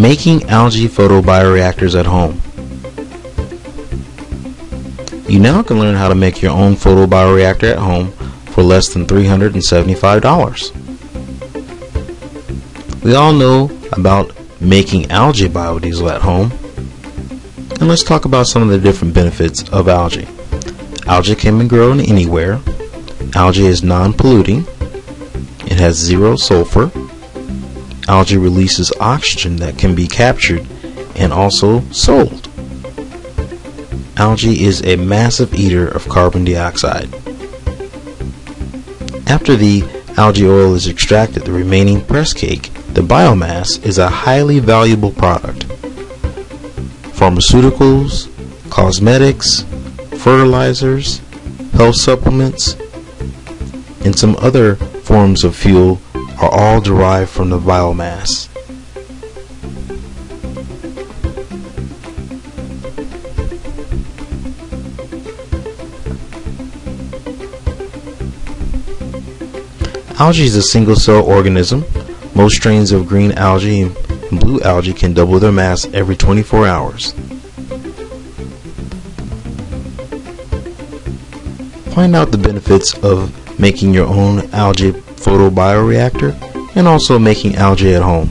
Making algae photobioreactors at home. You now can learn how to make your own photobioreactor at home for less than $375. We all know about making algae biodiesel at home. And let's talk about some of the different benefits of algae. Algae can be grown anywhere. Algae is non-polluting. It has zero sulfur. Algae releases oxygen that can be captured and also sold. Algae is a massive eater of carbon dioxide. After the algae oil is extracted, the remaining press cake, the biomass, is a highly valuable product. Pharmaceuticals, cosmetics, fertilizers, health supplements, and some other forms of fuel are all derived from the biomass. Algae is a single cell organism. Most strains of green algae and blue algae can double their mass every 24 hours. Find out the benefits of making your own algae photobioreactor and also making algae at home.